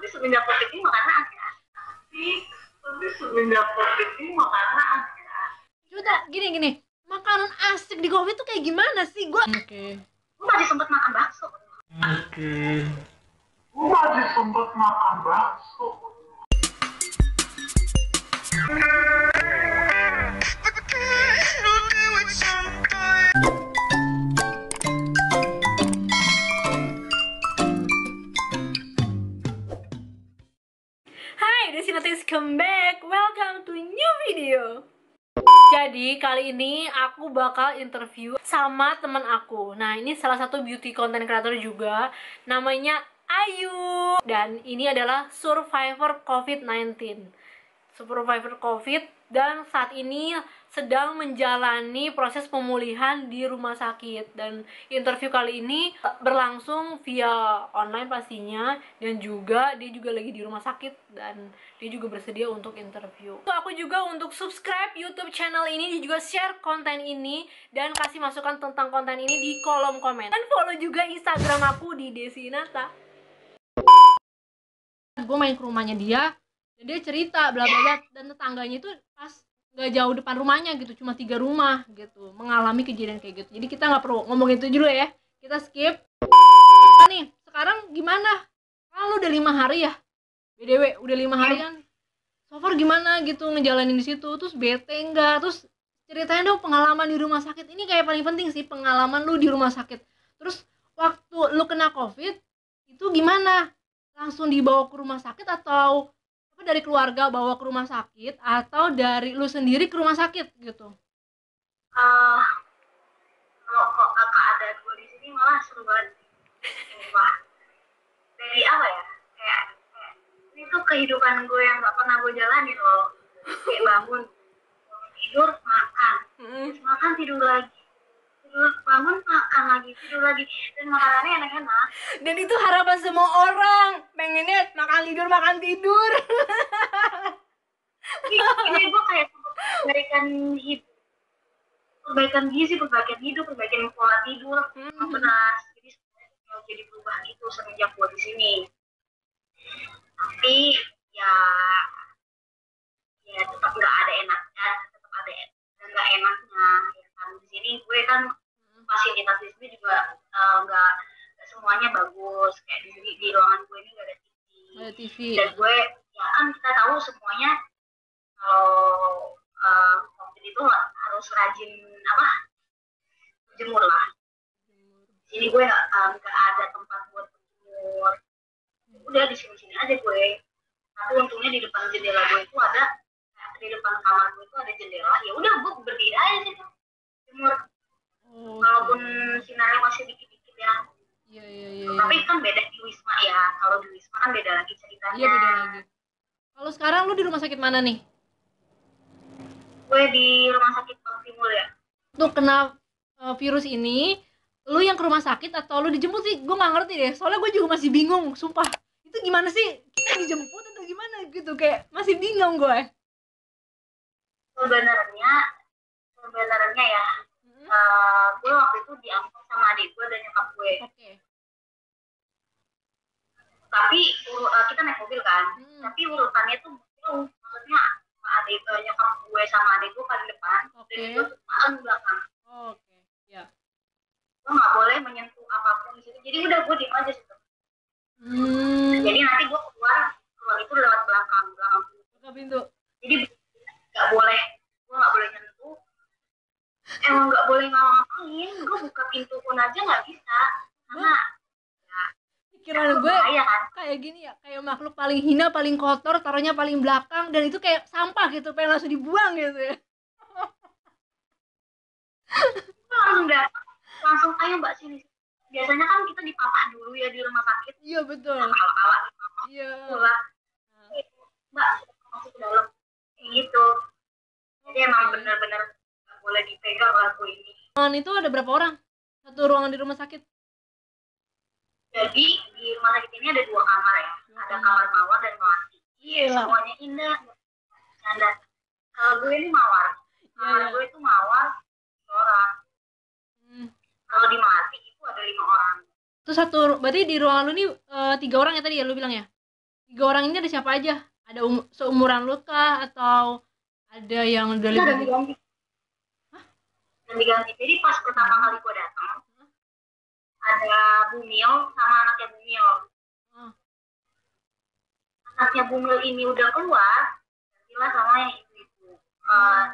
tapi semenjak covid ini makanan agak tapi tapi semenjak covid ini makanan agak Coba gini gini, makanan asik di covid tuh kayak gimana sih? Gua Oke. gue masih sempet makan bakso Oke. Gue masih sempet makan bakso. This is Natis come back. Welcome to new video. Jadi kali ini aku bakal interview sama teman aku. Nah ini salah satu beauty content creator juga, namanya Ayu. Dan ini adalah survivor COVID-19. Survivor COVID dan saat ini sedang menjalani proses pemulihan di rumah sakit dan interview kali ini berlangsung via online pastinya dan juga dia juga lagi di rumah sakit dan dia juga bersedia untuk interview. So, aku juga untuk subscribe YouTube channel ini dan juga share konten ini dan kasih masukan tentang konten ini di kolom komen. Dan follow juga Instagram aku di Desinata. Gue main ke rumahnya dia dan dia cerita bla bla bla dan tetangganya itu pas nggak jauh depan rumahnya gitu cuma tiga rumah gitu mengalami kejadian kayak gitu. Jadi kita nggak perlu ngomong itu dulu ya. Kita skip. Nah, nih sekarang gimana? Kan lu udah lima hari ya? Bdw udah lima hari kan? So far gimana gitu ngejalanin di situ? Terus bete enggak terus ceritain dong pengalaman di rumah sakit. Ini kayak paling penting sih pengalaman lu di rumah sakit. Terus waktu lu kena covid itu gimana? Langsung dibawa ke rumah sakit atau dari keluarga bawa ke rumah sakit atau dari lu sendiri ke rumah sakit gitu? Eh, kalau kok keadaan gue di sini malah seru banget Sumpah. dari apa ya? Kayak, kayak ini tuh kehidupan gue yang gak pernah gue jalanin loh. Kayak bangun bangun tidur makan. Terus makan tidur lagi bangun makan lagi tidur lagi. Dan makanannya enak-enak. Dan itu harapan semua orang. Pengennya makan tidur makan tidur. Ini, gue kayak perbaikan hidup perbaikan gizi perbaikan hidup perbaikan pola tidur. Yang benar jadi sebenarnya mau jadi berubah itu semenjak gue di sini. Tapi ya ya tetap nggak ada enaknya tetap ada nggak enaknya ya kan di sini gue kan fasilitas di sini juga eh, nggak nggak semuanya bagus. Kayak di di ruangan gue ini nggak ada TV ada TV dan gue ya kan kita tahu semuanya kalau uh, covid itu harus rajin apa jemur lah. Sini gue nggak uh, nggak ada tempat buat jemur. Udah di sini sini aja gue. Tapi untungnya di depan jendela gue itu ada di depan kamar gue itu ada jendela. Ya udah kan beda lagi ceritanya. Iya beda lagi. Kalau sekarang lu di rumah sakit mana nih? Gue di rumah sakit Timur ya. Tuh kena uh, virus ini lu yang ke rumah sakit atau lu dijemput sih? Gue nggak ngerti deh. Soalnya gue juga masih bingung sumpah. Itu gimana sih? Kita dijemput atau gimana gitu? Kayak masih bingung gue sebenarnya sebenarnya ya Hmm, eh, gue waktu itu diangkut sama adik gue dan nyokap gue. Oke tapi eh, kita naik mobil kan. Hmm, tapi urutannya tuh jauh maksudnya sama adik eh, nyokap gue sama adik gue paling depan. Oke. Dan gue paling belakang. Oke ya. Gue nggak boleh menyentuh apa pun di situ. Jadi udah gue diem aja situ. Hmm. Jadi nanti gue keluar keluar itu lewat belakang belakang buka pintu. Jadi nggak boleh. Gue nggak boleh nyentuh. Emang nggak boleh ngapa-ngapain. Gue buka pintu pun aja nggak bisa. Karena pikiran gue bahaya kan kayak gini ya kayak makhluk paling hina paling kotor taruhnya paling belakang dan itu kayak sampah gitu pengen langsung dibuang gitu ya. Langsung datang langsung ayo mbak sini. Biasanya kan kita dipapah dulu ya di rumah sakit. Iya betul. Kalau ala dipapah iya. Mbak masuk ke dalam. Kayak gitu. Jadi emang bener-bener boleh dipegang lagu ini. Ruangan itu ada berapa orang? Satu ruangan di rumah sakit jadi di rumah sakit ini ada dua kamar ya ada kamar mawar dan melati Gila. semuanya indah canda kalau gue ini mawar kamar Iya, iya. gue itu mawar orang Hmm. kalau di melati itu ada lima orang Terus satu berarti di ruangan lu nih eh, tiga orang ya tadi ya lu bilang ya? tiga orang ini ada siapa aja ada um, seumuran lu kah atau ada yang udah lebih ganti-ganti. Ganti-ganti. Jadi pas pertama kali gue datang, ada Bumil sama anaknya Bumil. Oh. Anaknya Bumil ini udah keluar, gantilah sama yang itu-itu. Eh,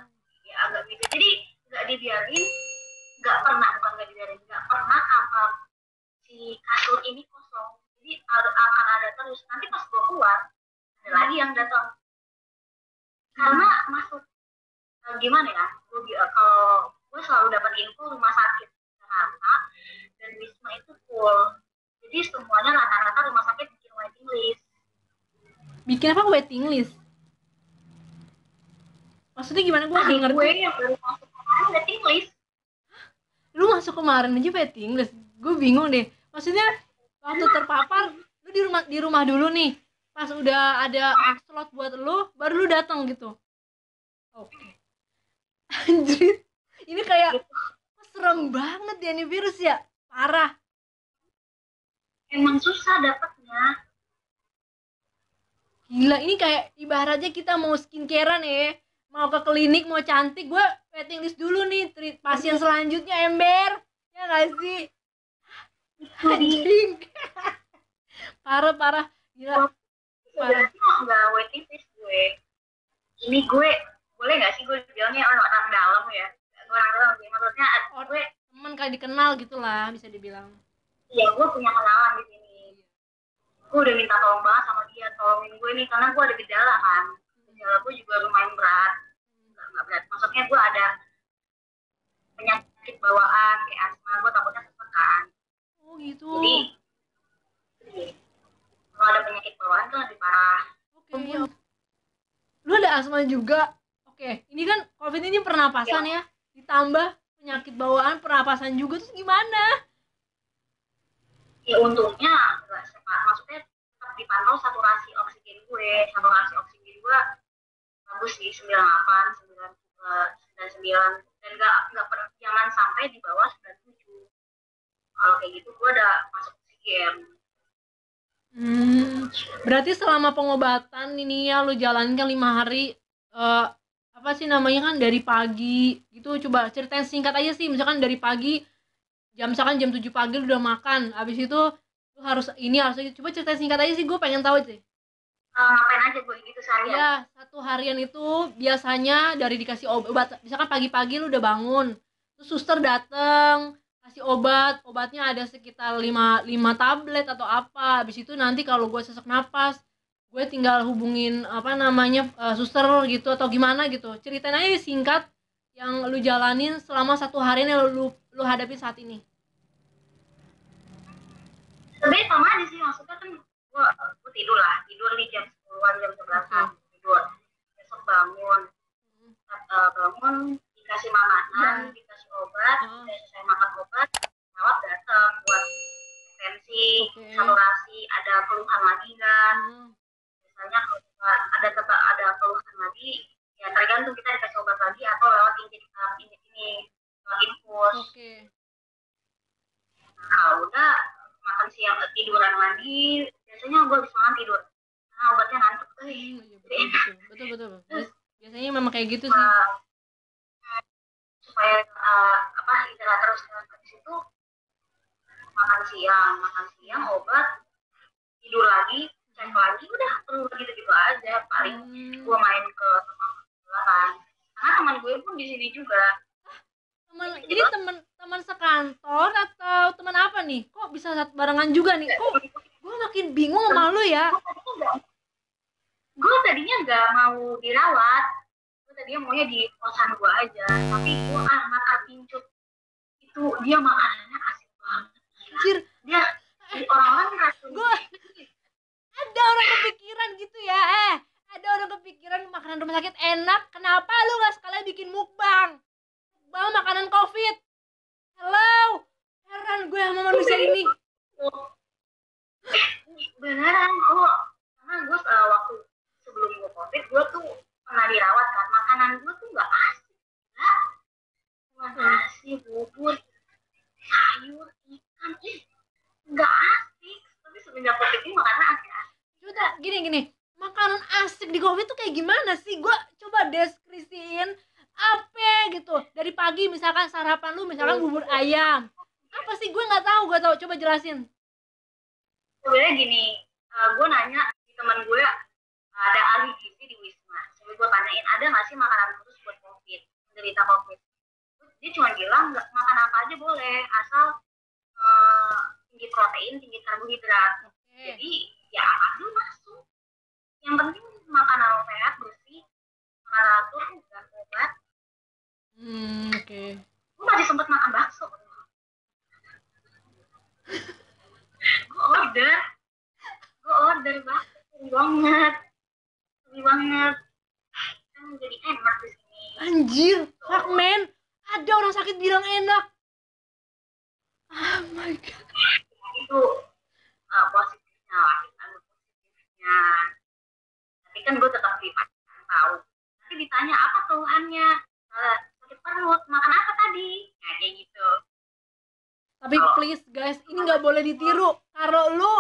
ya agak gitu. Jadi nggak dibiarin, nggak pernah, bukan nggak dibiarin, nggak pernah apa si kasur ini kosong. Jadi ada, akan ada terus. Nanti pas gue keluar, ada lagi yang datang. Karena masuk eh, gimana ya gue eh, kalau gue selalu dapat info rumah sakit Jakarta dan Wisma itu full. Jadi semuanya rata-rata rumah sakit bikin waiting list. Bikin apa waiting list? Maksudnya gimana? Gue nggak gue ngerti. yang baru masuk kemarin waiting list. Lu masuk kemarin aja waiting list. Gue bingung deh. Maksudnya waktu terpapar lu di rumah di rumah dulu nih. Pas udah ada slot buat lu baru lu datang gitu. Oke. Anjir ini kayak kok serem banget ya ini virus ya. Parah. Emang susah dapatnya. Gila ini kayak ibaratnya kita mau skincarean ya. Mau ke klinik mau cantik gue waiting list dulu nih treat pasien selanjutnya ember. Ya gak sih? Anjing. Parah parah. Gila. Parah. sebenarnya nggak waiting list gue. Ini gue boleh nggak sih gue bilangnya orang orang dalam ya orang dalam sih maksudnya gue teman kayak dikenal gitulah bisa dibilang. Ya gue punya kenalan di sini. Gue udah minta tolong banget sama dia tolongin gue nih karena gue ada gejala kan. Gejala gue juga lumayan berat. Nggak berat. Maksudnya gue ada penyakit bawaan kayak asma gue takutnya sesek kan. Oh gitu. Jadi kalau ada penyakit bawaan tuh lebih parah. Oke ya. lu ada asma juga? Oke ini kan covid ini pernapasan ya ditambah penyakit bawaan pernapasan juga terus gimana? Ya untungnya maksudnya tetap dipantau saturasi oksigen gue saturasi oksigen gue bagus sih 98 99 dan nggak nggak per- jangan sampai di bawah 97 kalau kayak gitu gue udah masuk oksigen. Hmm, berarti selama pengobatan ini ya lu jalankan lima hari eh, apa sih namanya kan dari pagi gitu coba ceritain singkat aja sih misalkan dari pagi jam misalkan jam 7 pagi lu udah makan habis itu lu harus ini harus ini. coba ceritain singkat aja sih gue pengen tahu sih Eh, ngapain aja gue gitu seharian Ya, satu harian itu biasanya dari dikasih obat. Misalkan pagi-pagi lu udah bangun, terus suster dateng kasih obat, obatnya ada sekitar 5 5 tablet atau apa. Habis itu nanti kalau gue sesak napas, gue tinggal hubungin apa namanya eh, suster gitu atau gimana gitu. Ceritain aja singkat yang lu jalanin selama satu harian yang lu lu hadapin saat ini. sebenarnya sama aja sih maksudnya kan gue gue tidur lah tidur di jam 10-an jam 11-an tidur besok bangun Eh, bangun dikasih makanan dikasih obat Ah. udah selesai makan obat perawat datang buat tensi Oke. saturasi ada keluhan lagi kan biasanya kalau ada tetap ada keluhan lagi ya tergantung kita dikasih obat lagi atau lewat injek uh, injek ini lewat infus. Oke. Nah, kalau udah makan siang eh, tiduran lagi. Biasanya gue bisa makan tidur. Karena obatnya ngantuk eh. Hmm, iya, betul, betul, betul, betul. Bias- Biasanya memang kayak gitu sih. supaya uh, apa istirahat terus dan habis itu makan siang makan siang obat tidur lagi cek lagi udah perlu gitu gitu aja paling Hmm. gue main ke tempat kan. Karena teman gue pun di sini juga. Teman ini teman teman sekantor atau teman apa nih? Kok bisa satu barengan juga nih? Kok gue makin bingung sama lu ya? Gue tadinya nggak mau dirawat. Gue tadinya maunya di kosan gue aja. Tapi gue ah makan pincut itu dia makanannya asik banget. Anjir. Dia orang-orang ngerasa gue ada orang kepikiran gitu ya eh. Ada orang kepikiran makanan rumah sakit enak. Kenapa lu gak sekalian bikin mukbang? Mukbang makanan covid. Hello heran gue sama manusia ini. Beneran kok karena gue uh, waktu sebelum gue covid gue tuh pernah dirawat kan. Makanan gue tuh nggak asik nggak cuma nasi bubur sayur ikan ih nggak asik tapi semenjak covid ini makanan asik asik Coba gini makanan asik di covid tuh kayak gimana sih? Gue coba deskripsiin apa gitu. Dari pagi misalkan sarapan lu misalkan bubur ayam. Apa sih? Gue nggak tahu gue tahu. Coba jelasin. Sebenarnya gini gue nanya di teman gue ada ahli gizi di wisma. Jadi gue tanyain ada nggak sih makanan khusus buat covid? Menderita covid. Dia cuma bilang nggak makan apa aja boleh asal eh, tinggi protein tinggi karbohidrat. Jadi ya aja masuk yang penting makanan sehat bersih makan teratur dan obat. Hmm oke. Gue masih sempet makan bakso. Gue order. Gue order bakso seru banget. Seru banget. Kan jadi enak di sini. Anjir fuck man. Ada orang sakit bilang enak. Oh my god. Itu uh, positifnya lah positifnya kan gue tetap dipantau tapi ditanya apa keluhannya? Uh, sakit perut makan apa tadi? Nah kayak gitu. Tapi please guys ini nggak boleh ditiru. Kalau lu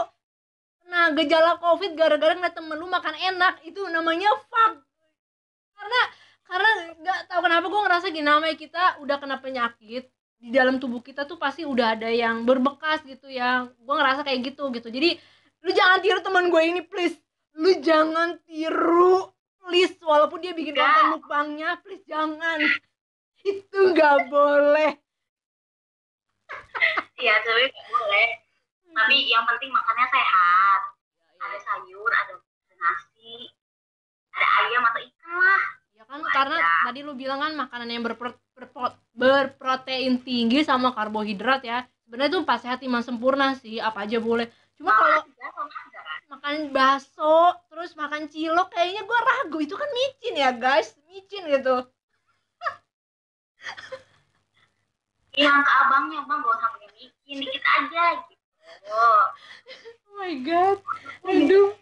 kena gejala covid gara-gara ngeliat temen lu makan enak itu namanya fuck. Karena karena nggak tahu kenapa gue ngerasa gini namanya kita udah kena penyakit di dalam tubuh kita tuh pasti udah ada yang berbekas gitu ya. Gue ngerasa kayak gitu gitu. Jadi lu jangan tiru teman gue ini please lu jangan tiru please walaupun dia bikin Nggak. konten mukbangnya please jangan itu nggak boleh Iya, tapi nggak boleh. Tapi yang penting makannya sehat. Ada sayur, ada nasi, ada ayam atau ikan lah. Ya kan Itu karena tadi lu bilang kan makanan yang berpro- berpro- berprotein tinggi sama karbohidrat ya. Sebenarnya itu pas sehat iman sempurna sih, apa aja boleh. Cuma kalau Makan kan. bakso, terus makan cilok kayaknya gua ragu itu kan micin ya, guys. Micin gitu. Bilang ke abangnya, bang gak usah pakai micin, dikit aja gitu. Oh my god. Aduh.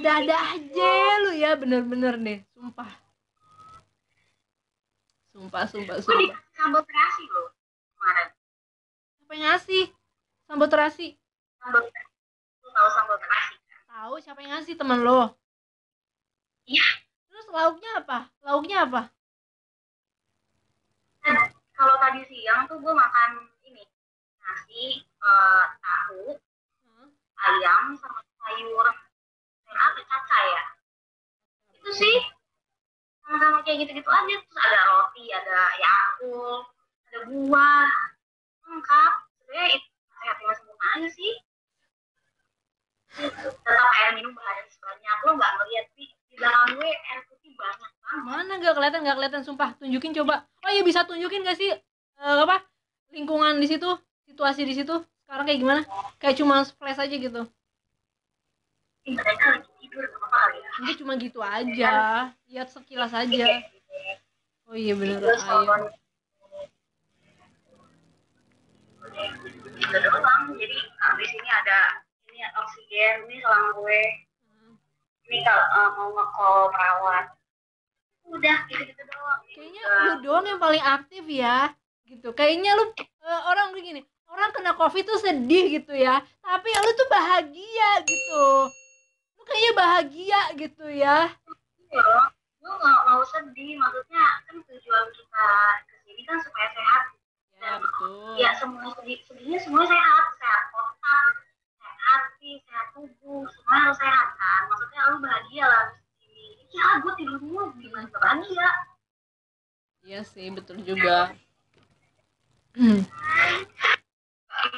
Ada-ada aja lu ya, bener-bener deh, sumpah. Sumpah, sumpah, Gue sumpah. dikasih sambal terasi loh kemarin. Siapa yang ngasih? Sambal terasi. Sambal terasi. Lu tahu sambal terasi? Tahu siapa yang ngasih temen lo? Iya. Terus lauknya apa? Lauknya apa? Dan kalau tadi siang tuh gue makan ini nasi, eh, tahu, ayam sama sayur. Sayur apa? Caca ya? Itu sih. Sama-sama kayak gitu-gitu aja. Terus ada roti ada yakult ada buah. Lengkap. Sebenarnya itu sempurna aja sih tetap air minum berhari sebanyak lo nggak ngeliat sih di belakang gue air putih banyak banget Mana gak kelihatan gak kelihatan sumpah. Tunjukin coba. Oh iya bisa tunjukin gak sih eh, apa lingkungan di situ, situasi di situ sekarang kayak gimana? Kayak cuma flash aja gitu. Mereka lagi tidur nggak ya Mungkin cuma gitu aja. Lihat sekilas aja. Oh iya terus ayo. nonton gitu doang jadi di sini ada ini oksigen ini selang gue ini kalau eh, mau nge-call perawat udah gitu gitu doang Kayaknya lu doang yang paling aktif ya. Gitu. Kayaknya lu eh, orang begini, orang kena covid tuh sedih gitu ya. Tapi lu tuh bahagia gitu. Lu kayaknya bahagia gitu ya. Iya, gue nggak mau sedih maksudnya kan tujuan kita ke sini kan supaya sehat Ya betul. ya semua sedih sedihnya semua sehat sehat otak sehat hati sehat tubuh semua harus sehat kan maksudnya lu bahagia lah di sini ya gue tidur dulu gimana gak bahagia Iya sih, betul juga. Hmm.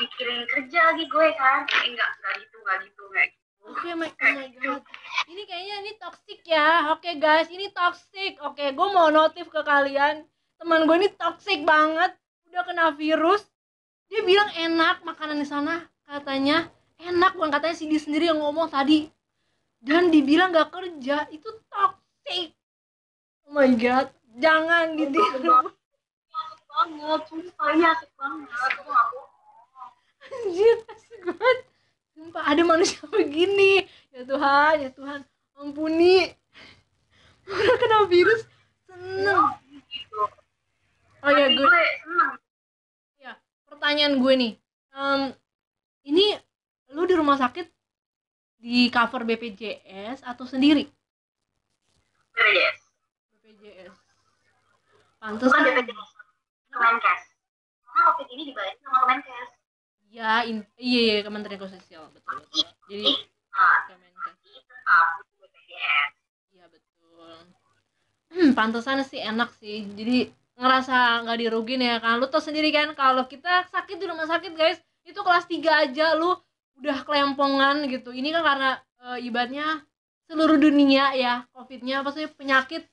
Mikirin kerja lagi gue kan eh, enggak enggak gitu enggak gitu enggak gitu Oke, my, oh my god. Ini kayaknya ini toxic ya. Oke guys, ini toxic. Oke, gue mau notif ke kalian. Teman gue ini toxic banget. Udah kena virus. Dia bilang enak makanan di sana. Katanya enak bukan katanya si dia sendiri yang ngomong tadi. Dan dibilang gak kerja. Itu toxic. Oh my god. Jangan ditiru. asik banget sumpah ini asik banget Anjir, asik banget. Sumpah ada manusia begini. Ya Tuhan, ya Tuhan, ampuni. Udah kena virus, seneng. gitu Oh ya, gue, seneng pertanyaan gue nih. Em, ini lu di rumah sakit di cover BPJS atau sendiri BPJS bukan pantesan BPJS Kemenkes karena covid ini dibayarin sama Kemenkes ya in, iya, iya Kementerian Sosial betul. Betul jadi ah. Kemenkes iya betul. Hmm pantesan sih enak sih. Jadi ngerasa nggak dirugin ya kan? Lu tau sendiri kan kalau kita sakit di rumah sakit guys itu kelas 3 aja lu udah kelempongan gitu. Ini kan karena e, ibaratnya seluruh dunia ya covidnya apa sih penyakit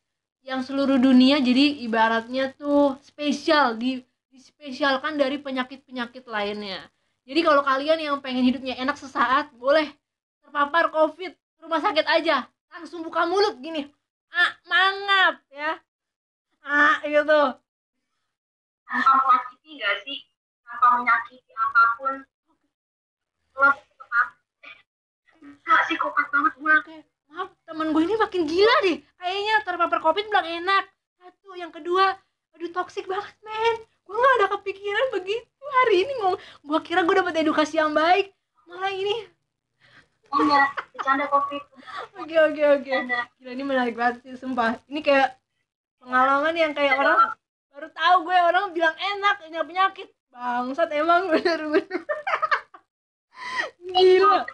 yang seluruh dunia jadi ibaratnya tuh spesial di dispesialkan dari penyakit-penyakit lainnya. Jadi kalau kalian yang pengen hidupnya enak sesaat boleh terpapar covid rumah sakit aja. Langsung buka mulut gini. Ah mangap ya. Ah gitu. Tanpa menyakiti nggak sih? Tanpa menyakiti apa pun. Lo tetap nggak psikopat banget gue maaf teman gue ini makin gila deh. Kayaknya terpapar covid bilang enak. Satu yang kedua aduh toksik banget men. Gue gak ada kepikiran begitu hari ini ngomong. Gue kira gue dapet edukasi yang baik. Malah ini. Oh, iya, bercanda covid. Oke oke oke. Gila ini menarik banget sih sumpah. Ini kayak pengalaman yang kayak iya, orang iya. baru tahu gue orang bilang enak ini penyakit. Bangsat emang bener-bener. Gila.